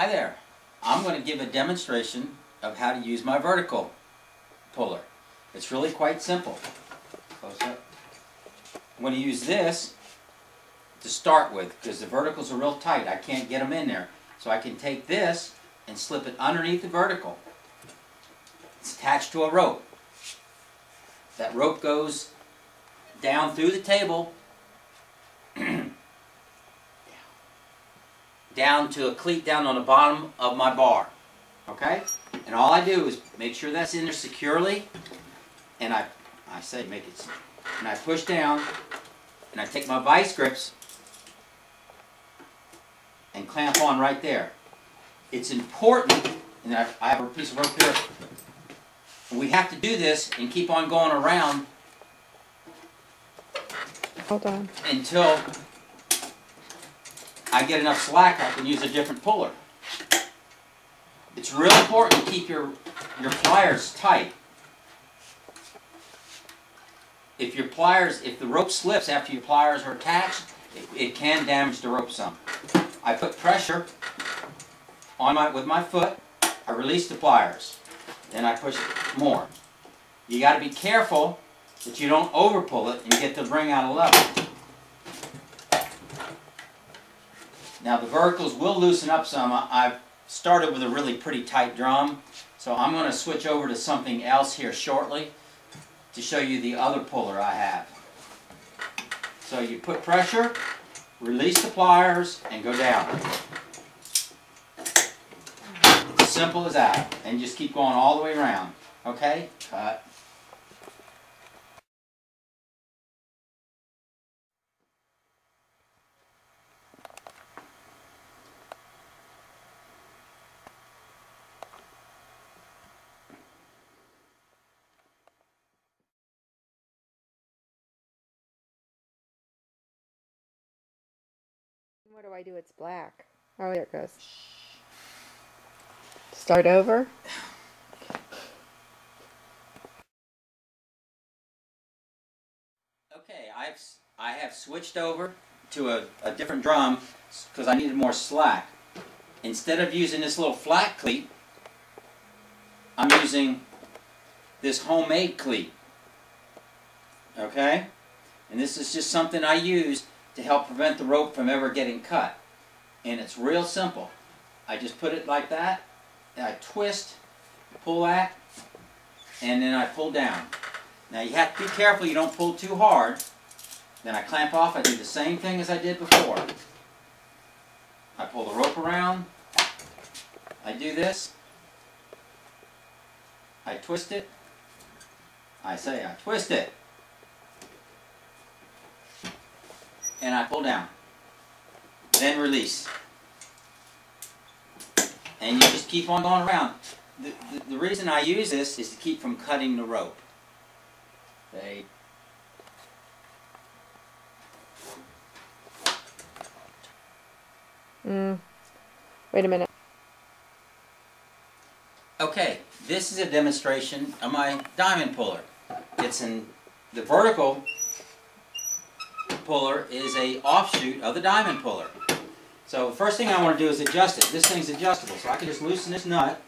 Hi there. I'm going to give a demonstration of how to use my vertical puller. It's really quite simple. Close up. I'm going to use this to start with because the verticals are real tight. I can't get them in there. So I can take this and slip it underneath the vertical. It's attached to a rope. That rope goes down through the table down to a cleat down on the bottom of my bar. Okay? And all I do is make sure that's in there securely. And I, I say make it, and I push down, and I take my vice grips and clamp on right there. It's important, and I, I have a piece of rope here. We have to do this and keep on going around Hold on. until I get enough slack I can use a different puller. It's real important to keep your, your pliers tight. If your pliers, if the rope slips after your pliers are attached, it, it can damage the rope some. I put pressure on my, with my foot, I release the pliers, then I push more. You got to be careful that you don't over pull it and get the ring out of level. Now the verticals will loosen up some. I've started with a really pretty tight drum, so I'm going to switch over to something else here shortly to show you the other puller I have. So you put pressure, release the pliers, and go down. Simple as that. And just keep going all the way around. Okay? Cut. What do I do? It's black. Oh, there it goes. Start over. Okay, I've I have switched over to a, a different drum because I needed more slack. Instead of using this little flat cleat, I'm using this homemade cleat. Okay? And this is just something I use to help prevent the rope from ever getting cut. And it's real simple. I just put it like that, I twist, pull that, and then I pull down. Now you have to be careful you don't pull too hard. Then I clamp off, I do the same thing as I did before. I pull the rope around, I do this, I twist it, I say I twist it, and I pull down. Then release. And you just keep on going around. The, the, the reason I use this is to keep from cutting the rope. They Mm. Wait a minute. Okay, this is a demonstration of my diamond puller. It's in the vertical puller is a offshoot of the diamond puller. So the first thing I want to do is adjust it. This thing's adjustable, so I can just loosen this nut,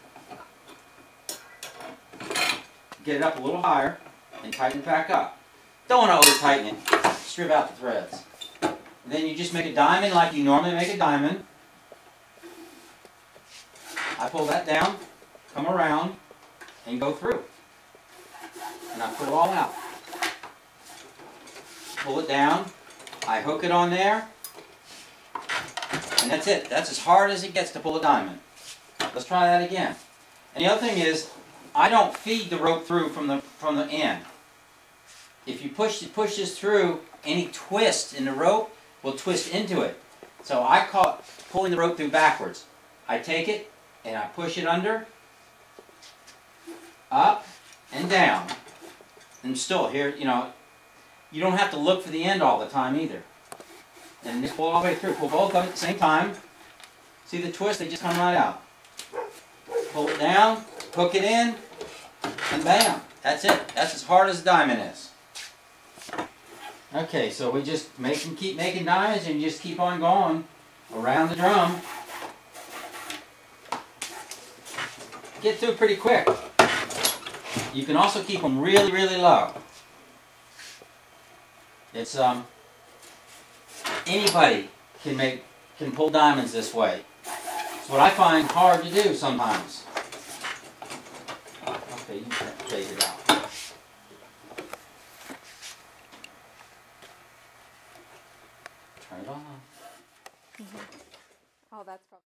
get it up a little higher, and tighten it back up. Don't want to over tighten it. Strip out the threads. And then you just make a diamond like you normally make a diamond. I pull that down, come around, and go through. And I pull it all out. Pull it down, I hook it on there, and that's it. That's as hard as it gets to pull a diamond. Let's try that again. And the other thing is, I don't feed the rope through from the from the end. If you push push this through, any twist in the rope will twist into it. So I call it pulling the rope through backwards. I take it and I push it under, up and down. And still here, you know, you don't have to look for the end all the time either. And just pull all the way through. Pull both of them at the same time. See the twist? They just come right out. Pull it down, hook it in, and bam. That's it. That's as hard as a diamond is. Okay, so we just make and keep making diamonds and just keep on going around the drum. get through pretty quick. You can also keep them really, really low. It's um anybody can make can pull diamonds this way. It's what I find hard to do sometimes. Okay, you can fade it out. Turn it on. Oh, that's probably.